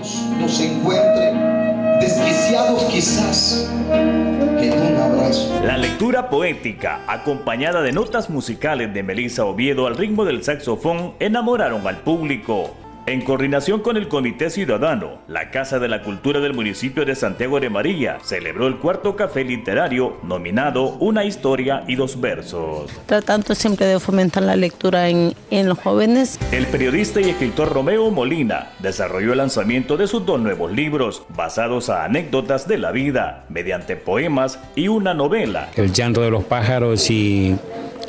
Nos desquiciados quizás en un abrazo. La lectura poética, acompañada de notas musicales de Melissa Oviedo al ritmo del saxofón, enamoraron al público. En coordinación con el Comité Ciudadano, la Casa de la Cultura del municipio de Santiago de María celebró el cuarto café literario nominado Una historia y dos versos. Tratando siempre de fomentar la lectura en, en los jóvenes. El periodista y escritor Romeo Molina desarrolló el lanzamiento de sus dos nuevos libros basados a anécdotas de la vida mediante poemas y una novela. El llanto de los pájaros y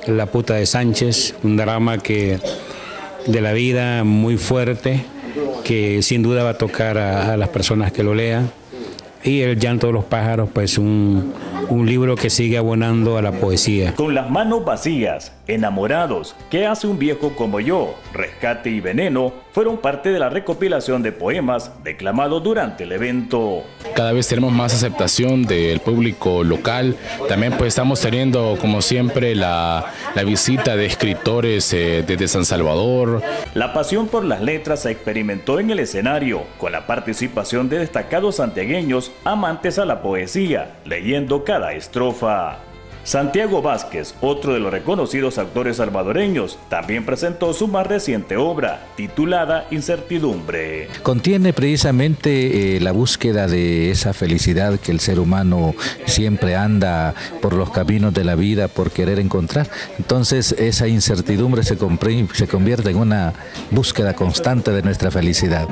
La puta de Sánchez, un drama que de la vida muy fuerte que sin duda va a tocar a, las personas que lo lean. Y El llanto de los pájaros, pues un, un libro que sigue abonando a la poesía. Con las manos vacías, enamorados, ¿qué hace un viejo como yo? Rescate y veneno fueron parte de la recopilación de poemas declamados durante el evento. Cada vez tenemos más aceptación del público local. También pues estamos teniendo como siempre la, la visita de escritores eh, desde San Salvador. La pasión por las letras se experimentó en el escenario con la participación de destacados santiagueños amantes a la poesía, leyendo cada estrofa. Santiago Vázquez, otro de los reconocidos actores salvadoreños, también presentó su más reciente obra, titulada Incertidumbre. Contiene precisamente eh, la búsqueda de esa felicidad que el ser humano siempre anda por los caminos de la vida por querer encontrar. Entonces esa incertidumbre se, se convierte en una búsqueda constante de nuestra felicidad.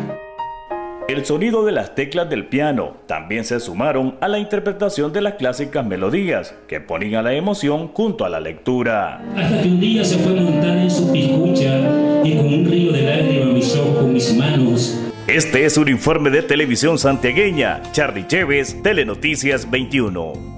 El sonido de las teclas del piano también se sumaron a la interpretación de las clásicas melodías que ponían la emoción junto a la lectura. Hasta que un día se fue a montar en su piscucha y con un río de lágrimas besó con mis manos. Este es un informe de televisión santiagueña. Charlie Chévez, Telenoticias 21.